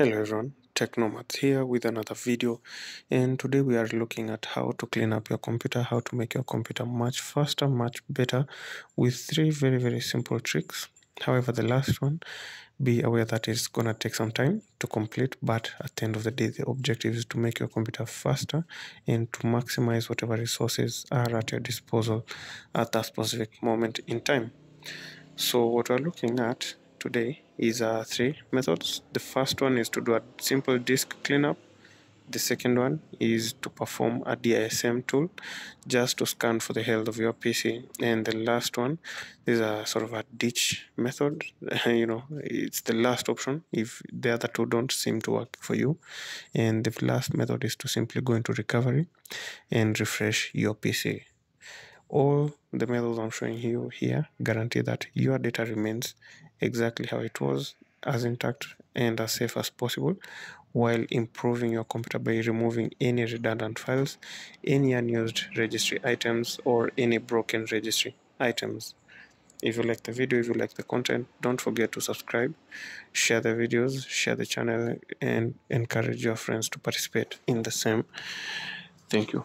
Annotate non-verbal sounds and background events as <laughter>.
Hello everyone, Tech Nomads here with another video and today we are looking at how to clean up your computer, how to make your computer much faster, much better with three very very simple tricks. However, the last one, be aware that it's gonna take some time to complete but at the end of the day the objective is to make your computer faster and to maximize whatever resources are at your disposal at that specific moment in time. So what we're looking at today is uh, three methods. The first one is to do a simple disk cleanup. The second one is to perform a DISM tool just to scan for the health of your PC. And the last one is a sort of a ditch method. <laughs> you know, it's the last option if the other two don't seem to work for you. And the last method is to simply go into recovery and refresh your PC all the methods I'm showing you here guarantee that your data remains exactly how it was as intact and as safe as possible while improving your computer by removing any redundant files, any unused registry items or any broken registry items. If you like the video, if you like the content, don't forget to subscribe, share the videos, share the channel and encourage your friends to participate in the same. Thank you.